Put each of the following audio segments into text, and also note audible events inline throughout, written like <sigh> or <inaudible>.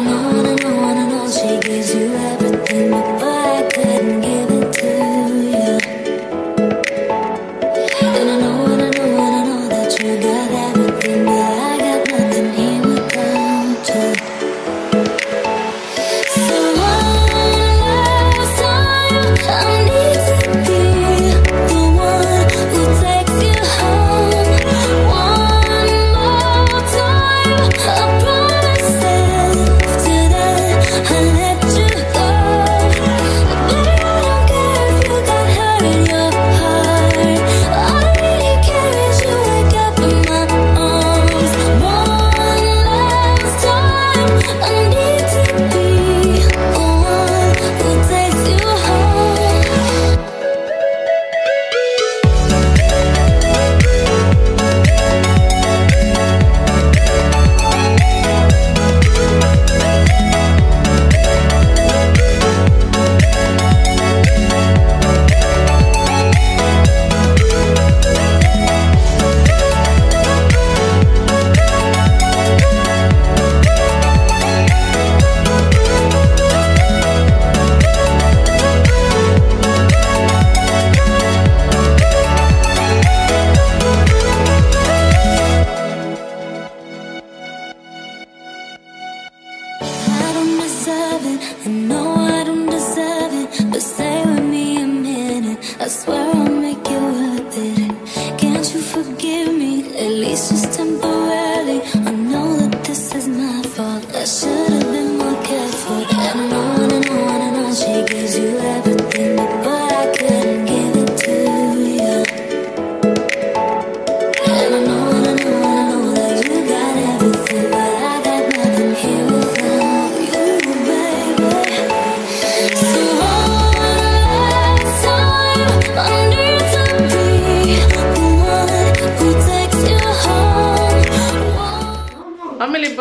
lie.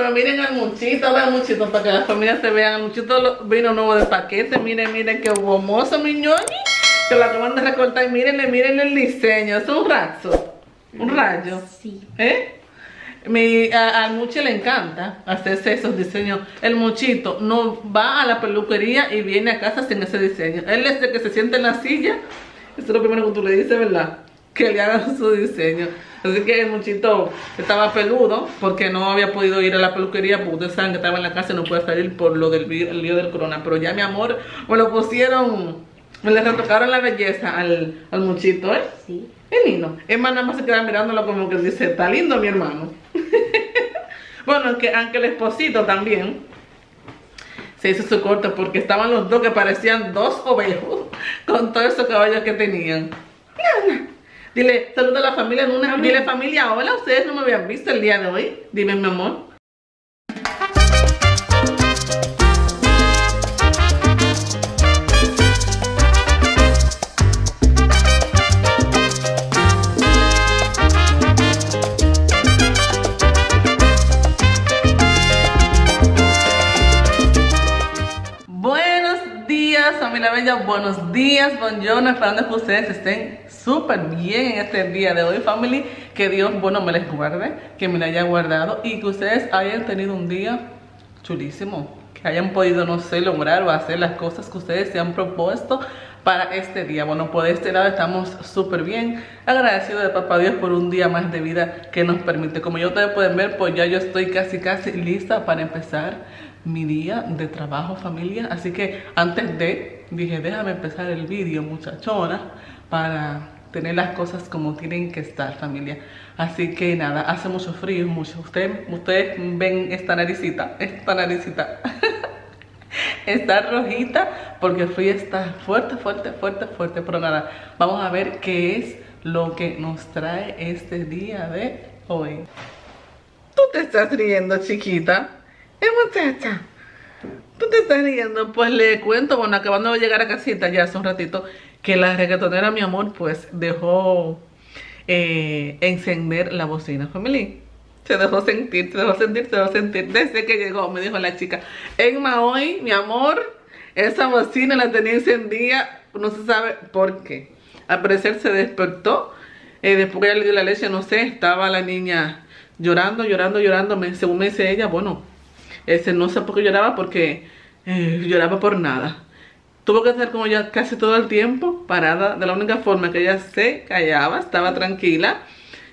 Pero miren al muchito, vean muchito para que la familia se vean. El muchito vino nuevo de paquete. Miren, miren qué hermoso, mi ñoñi. Que lo acaban de recortar. Y mírenle, miren el diseño. Es un razo. Un rayo. Sí. ¿Eh? Mi, a- al Muchi le encanta hacerse esos diseños. El Muchito no va a la peluquería y viene a casa sin ese diseño. Él desde que se siente en la silla, eso es lo primero que tú le dices, ¿verdad? Que le hagan su diseño. Así que el Muchito estaba peludo porque no había podido ir a la peluquería porque ustedes saben que estaba en la casa y no puede salir por lo del lío del corona. Pero ya mi amor, me lo pusieron, me le retocaron la belleza al, al Muchito, ¿eh? Sí. Es lindo. Emma nada más se queda mirándolo como que dice, está lindo mi hermano. <laughs> bueno, aunque, aunque el esposito también se hizo su corte porque estaban los dos que parecían dos ovejos <laughs> con todos esos caballos que tenían. Dile, saluda a la familia en una. Dile familia, hola, ustedes no me habían visto el día de hoy. Dime mi amor. Buenos días, familia bella. Buenos días, buongiorno. Esperando que ustedes estén súper bien en este día de hoy, family. Que Dios, bueno, me les guarde, que me la haya guardado y que ustedes hayan tenido un día chulísimo. Que hayan podido, no sé, lograr o hacer las cosas que ustedes se han propuesto para este día. Bueno, por este lado estamos súper bien. Agradecido de Papá Dios por un día más de vida que nos permite. Como ya ustedes pueden ver, pues ya yo estoy casi casi lista para empezar mi día de trabajo familia. Así que antes de, dije, déjame empezar el vídeo muchachona para tener las cosas como tienen que estar familia. Así que nada, hace mucho frío, mucho. Ustedes, ustedes ven esta naricita, esta naricita. <laughs> está rojita porque el frío está fuerte, fuerte, fuerte, fuerte. Pero nada, vamos a ver qué es lo que nos trae este día de hoy. Tú te estás riendo, chiquita. Eh, muchacha. Tú te estás riendo. Pues le cuento, bueno, acabando de llegar a casita ya hace un ratito, que la reggaetonera, mi amor, pues dejó eh, encender la bocina. Family. Se dejó sentir, se dejó sentir, se dejó sentir. Desde que llegó, me dijo la chica. Emma, hoy, mi amor, esa bocina la tenía encendida. No se sabe por qué. Al parecer se despertó eh, después que le dio la leche, no sé, estaba la niña llorando, llorando, llorando, según me dice ella, bueno, ese no sé por qué lloraba, porque eh, lloraba por nada. Tuvo que estar como ella casi todo el tiempo parada, de la única forma que ella se callaba, estaba tranquila,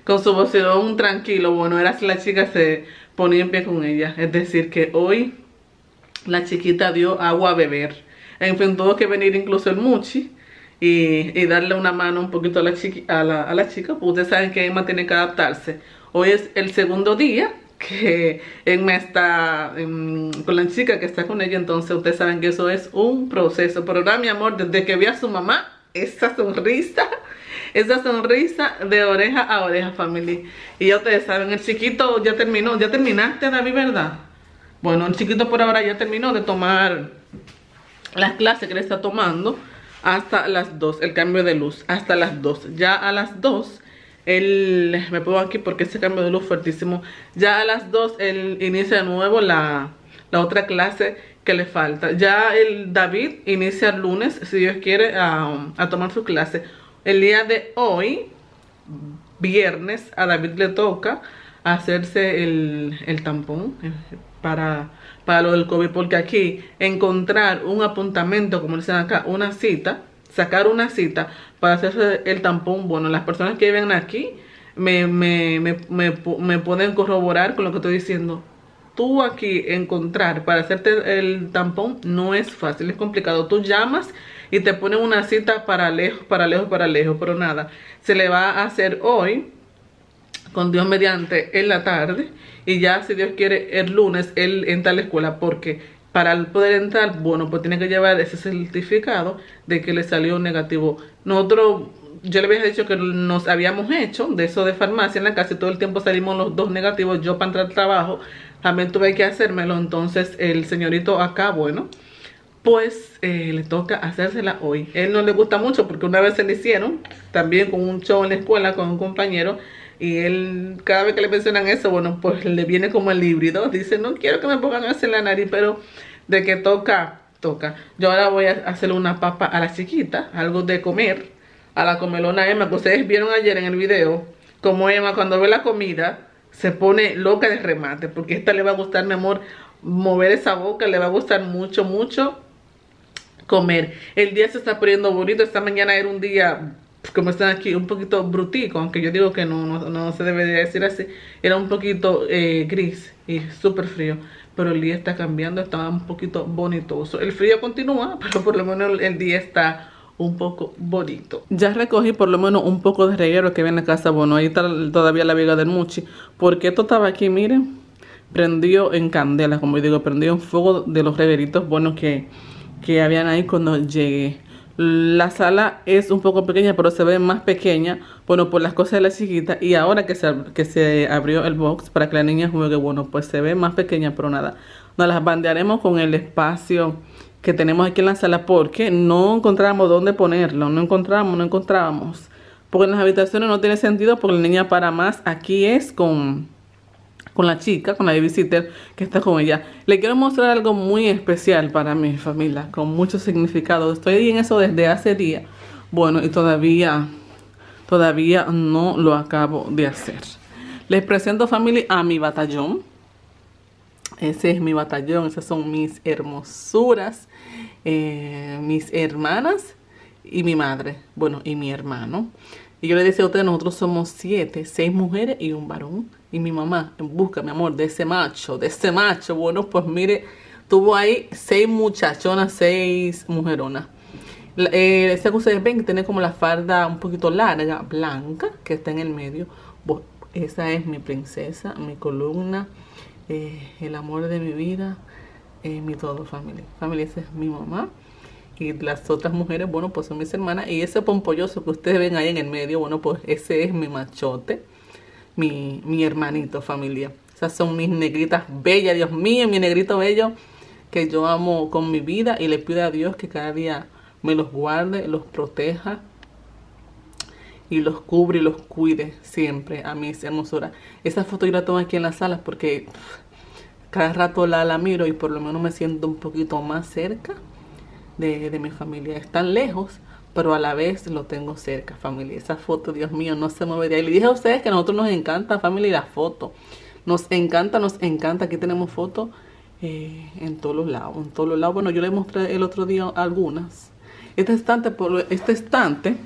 con su voceón tranquilo, bueno, era si la chica se ponía en pie con ella. Es decir, que hoy la chiquita dio agua a beber. En fin, tuvo que venir incluso el Muchi y, darle una mano un poquito a la, chiqui- a, la, a la chica, porque ustedes saben que Emma tiene que adaptarse. Hoy es el segundo día que Emma está con la chica que está con ella, entonces ustedes saben que eso es un proceso. Pero ahora, mi amor, desde que vi a su mamá, esa sonrisa, esa sonrisa de oreja a oreja, family. Y ya ustedes saben, el chiquito ya terminó, ya terminaste, David, ¿verdad? Bueno, el chiquito por ahora ya terminó de tomar las clases que le está tomando hasta las 2, el cambio de luz, hasta las 2. Ya a las 2, él, me pongo aquí porque ese cambio de luz fuertísimo, ya a las 2 él inicia de nuevo la, la otra clase que le falta. Ya el David inicia el lunes, si Dios quiere, a, a tomar su clase. El día de hoy, viernes, a David le toca hacerse el, el tampón eh, para, para lo del COVID, porque aquí encontrar un apuntamiento, como dicen acá, una cita, sacar una cita para hacerse el tampón, bueno, las personas que viven aquí me, me, me, me, pu- me pueden corroborar con lo que estoy diciendo. Tú aquí encontrar para hacerte el tampón no es fácil, es complicado. Tú llamas y te ponen una cita para lejos, para lejos, para lejos, pero nada, se le va a hacer hoy con Dios mediante en la tarde y ya si Dios quiere el lunes él entra a la escuela porque para poder entrar, bueno, pues tiene que llevar ese certificado de que le salió negativo. Nosotros, yo le había dicho que nos habíamos hecho de eso de farmacia en la casa todo el tiempo salimos los dos negativos. Yo para entrar al trabajo también tuve que hacérmelo, entonces el señorito acá, bueno, pues eh, le toca hacérsela hoy. Él no le gusta mucho porque una vez se le hicieron, también con un show en la escuela con un compañero, y él, cada vez que le mencionan eso, bueno, pues le viene como el híbrido. Dice, no quiero que me pongan eso en la nariz, pero de que toca, toca. Yo ahora voy a hacerle una papa a la chiquita, algo de comer, a la comelona Emma, que ustedes vieron ayer en el video, como Emma cuando ve la comida se pone loca de remate, porque esta le va a gustar, mi amor, mover esa boca, le va a gustar mucho, mucho comer. El día se está poniendo bonito. Esta mañana era un día, como están aquí, un poquito brutico, aunque yo digo que no, no, no se debería decir así. Era un poquito eh, gris y súper frío. Pero el día está cambiando, está un poquito bonitoso. El frío continúa, <laughs> pero por lo menos el día está un poco bonito. Ya recogí por lo menos un poco de reguero que viene en la casa. Bueno, ahí está todavía la viga del muchi. Porque esto estaba aquí, miren, prendió en candela, como yo digo, prendió en fuego de los regueritos buenos que, que habían ahí cuando llegué. La sala es un poco pequeña, pero se ve más pequeña, bueno, por las cosas de la chiquita. Y ahora que se, que se abrió el box para que la niña juegue, bueno, pues se ve más pequeña, pero nada. Nos las bandearemos con el espacio que tenemos aquí en la sala porque no encontramos dónde ponerlo, no encontramos, no encontrábamos. Porque en las habitaciones no tiene sentido porque la niña para más aquí es con con la chica, con la babysitter que está con ella. Le quiero mostrar algo muy especial para mi familia, con mucho significado. Estoy en eso desde hace días. Bueno, y todavía, todavía no lo acabo de hacer. Les presento familia a mi batallón. Ese es mi batallón, esas son mis hermosuras, eh, mis hermanas y mi madre, bueno, y mi hermano. Y yo le decía a ustedes, nosotros somos siete, seis mujeres y un varón. Y mi mamá, en busca, mi amor, de ese macho, de ese macho. Bueno, pues mire, tuvo ahí seis muchachonas, seis mujeronas. Eh, esa que ustedes ven que tiene como la farda un poquito larga, blanca, que está en el medio. Esa es mi princesa, mi columna, eh, el amor de mi vida, eh, mi todo, familia. Familia, esa es mi mamá. Y las otras mujeres, bueno, pues son mis hermanas. Y ese pompolloso que ustedes ven ahí en el medio, bueno, pues ese es mi machote, mi, mi hermanito, familia. Esas son mis negritas bellas, Dios mío, mi negrito bello, que yo amo con mi vida y le pido a Dios que cada día me los guarde, los proteja y los cubre y los cuide siempre a mis hermosuras. Esa foto yo la tomo aquí en la sala porque cada rato la, la miro y por lo menos me siento un poquito más cerca de, de mi familia. Están lejos, pero a la vez lo tengo cerca, familia. Esa foto, Dios mío, no se movería. Y le dije a ustedes que a nosotros nos encanta, familia, la foto. Nos encanta, nos encanta. Aquí tenemos fotos eh, en todos los lados, en todos los lados. Bueno, yo le mostré el otro día algunas. Este estante, por, este estante,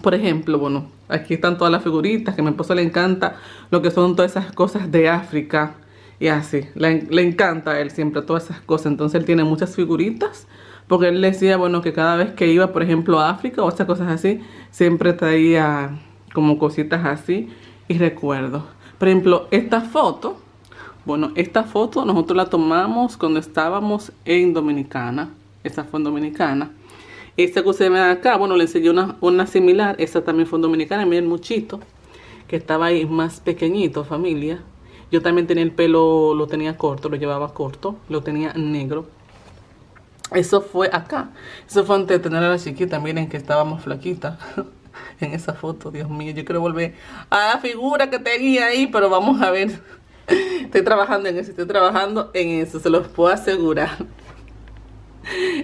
por ejemplo, bueno, aquí están todas las figuritas que a mi esposo le encanta, lo que son todas esas cosas de África y así. Le, le encanta a él siempre todas esas cosas. Entonces él tiene muchas figuritas porque él decía, bueno, que cada vez que iba, por ejemplo, a África o esas cosas así, siempre traía como cositas así y recuerdo. Por ejemplo, esta foto, bueno, esta foto nosotros la tomamos cuando estábamos en Dominicana. Esa fue en Dominicana. Esta que usted ve acá, bueno, le enseñé una, una similar. Esa también fue en Dominicana. Miren, muchito, que estaba ahí más pequeñito, familia. Yo también tenía el pelo, lo tenía corto, lo llevaba corto, lo tenía negro. Eso fue acá. Eso fue antes de tener a la chiquita. Miren que estábamos flaquita <laughs> en esa foto. Dios mío, yo quiero volver a la figura que tenía ahí, pero vamos a ver. <laughs> Estoy trabajando en eso, estoy trabajando en eso, se los puedo asegurar. <laughs>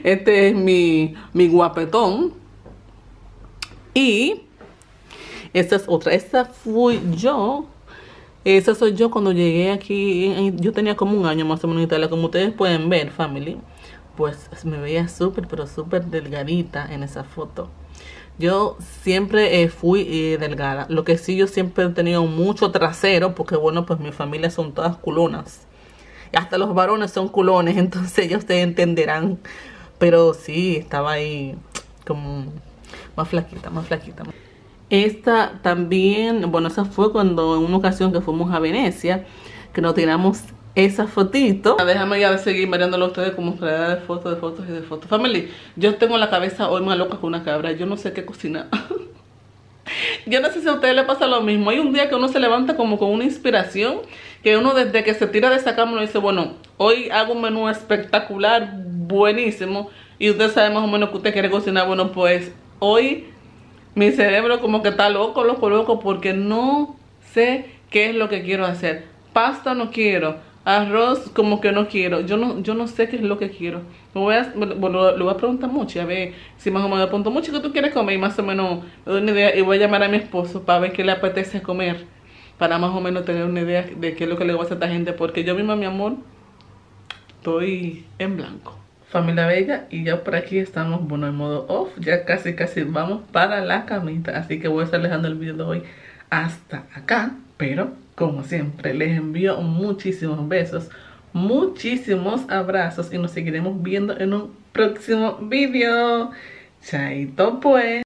Este es mi, mi guapetón. Y esta es otra. Esta fui yo. Esa soy yo cuando llegué aquí. Yo tenía como un año más o menos en Italia. Como ustedes pueden ver, family. Pues me veía súper, pero súper delgadita en esa foto. Yo siempre eh, fui eh, delgada. Lo que sí, yo siempre he tenido mucho trasero. Porque bueno, pues mi familia son todas culonas. Hasta los varones son culones. <laughs> Entonces ellos te entenderán. Pero sí, estaba ahí como más flaquita, más flaquita. Esta también, bueno, esa fue cuando en una ocasión que fuimos a Venecia, que nos tiramos esa fotito. Déjame ya seguir mareándolo a ustedes como de fotos, de fotos y de fotos. Family, yo tengo la cabeza hoy más loca que una cabra. Yo no sé qué cocinar. <laughs> yo no sé si a ustedes les pasa lo mismo. Hay un día que uno se levanta como con una inspiración, que uno desde que se tira de esa cama dice, bueno, hoy hago un menú espectacular, buenísimo. Y usted sabe más o menos que usted quiere cocinar. Bueno, pues hoy mi cerebro como que está loco, loco, loco, porque no sé qué es lo que quiero hacer. Pasta no quiero, arroz como que no quiero. Yo no, yo no sé qué es lo que quiero. Me voy a, bueno, le voy a preguntar mucho, a ver si más o menos apunto mucho que tú quieres comer y más o menos me doy una idea. Y voy a llamar a mi esposo para ver qué le apetece comer. Para más o menos tener una idea de qué es lo que le voy a hacer a esta gente. Porque yo misma, mi amor, estoy en blanco familia bella y ya por aquí estamos bueno en modo off ya casi casi vamos para la camita así que voy a estar dejando el video de hoy hasta acá pero como siempre les envío muchísimos besos muchísimos abrazos y nos seguiremos viendo en un próximo video. Chaito pues